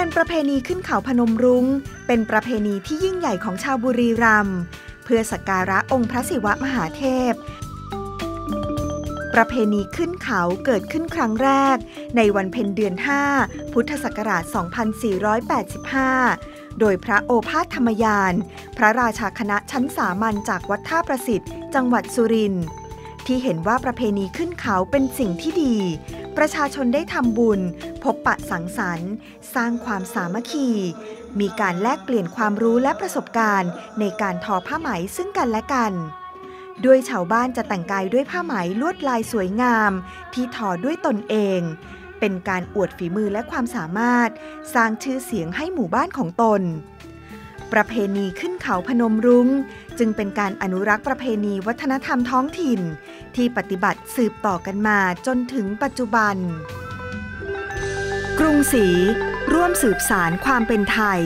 านประเพณีขึ้นเขาพนมรุง้ง เป็นประเพณีที่ยิ่งใหญ่ของชาวบุรีรัมย์เพื่อสักการะองค์พระศิวะมหาเทพ ประเพณีขึ้นเขาเกิดขึ้นครั้งแรก ในวันเพ็ญเดือน 5 พุทธศักราช 2485 โดยพระโอภาสธรรมยาน พระราชาคณะชั้นสามัญจากวัดท่าประสิทธิ์ จังหวัดสุรินทร์ที่เห็นว่าประเพณีขึ้นเขาเป็นสิ่งที่ดี ประชาชนได้ทำบุญ พบปะสังสรรค์ สร้างความสามัคคี มีการแลกเปลี่ยนความรู้และประสบการณ์ ในการทอผ้าไหมซึ่งกันและกันด้วยชาวบ้านจะแต่งกายด้วยผ้าไหมลวดลายสวยงาม ที่ทอด้วยตนเอง เป็นการอวดฝีมือและความสามารถ สร้างชื่อเสียงให้หมู่บ้านของตน ประเพณีขึ้นเขาพนมรุง้ง จึงเป็นการอนุรักษ์ประเพณีวัฒนธรรมท้องถิ่น ที่ปฏิบัติสืบต่อกันมาจนถึงปัจจุบัน กรุงศรีร่วมสืบสารความเป็นไทย